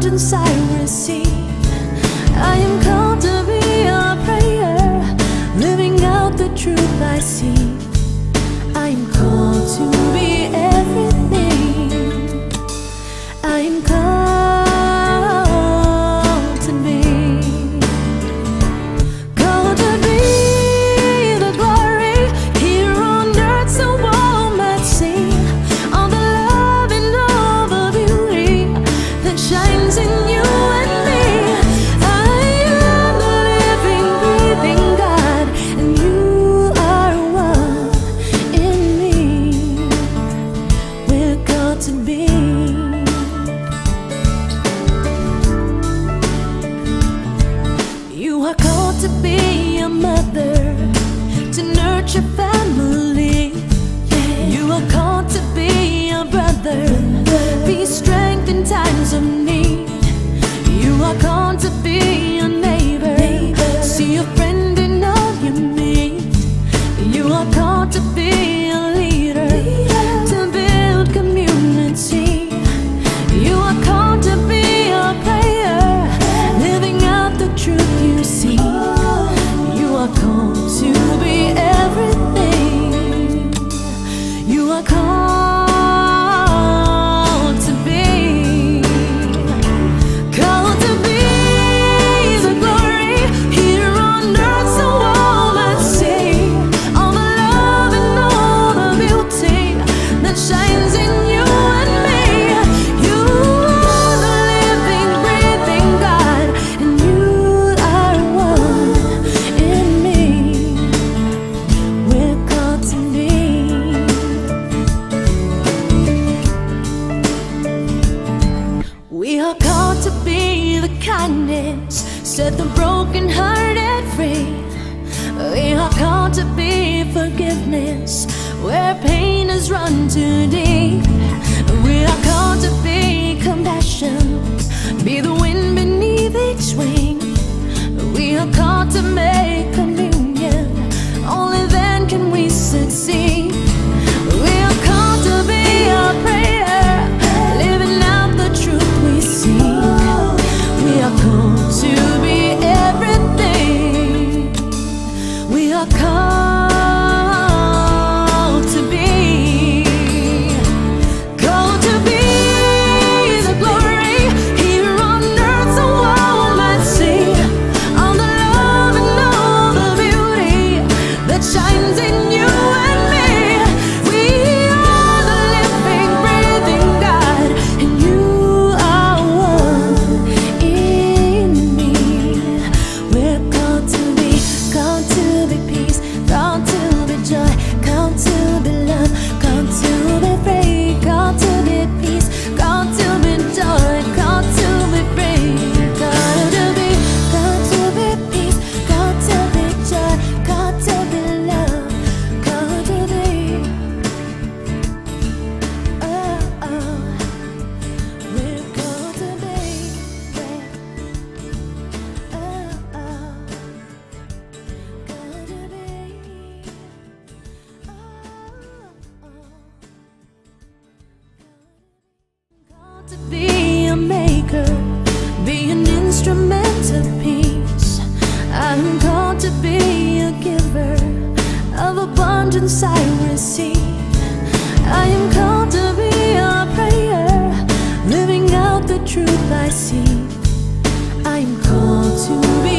abundance I receive. I am. petrified. We are called to be the kindness, set the brokenhearted free. We are called to be forgiveness, where pain is run too deep. We are called to be compassion, be the wind beneath each wing. We are called to make communion, only then can we succeed. Come. to be a maker, be an instrument of peace. I'm called to be a giver of abundance I receive. I am called to be a prayer, living out the truth I see. I'm called to be.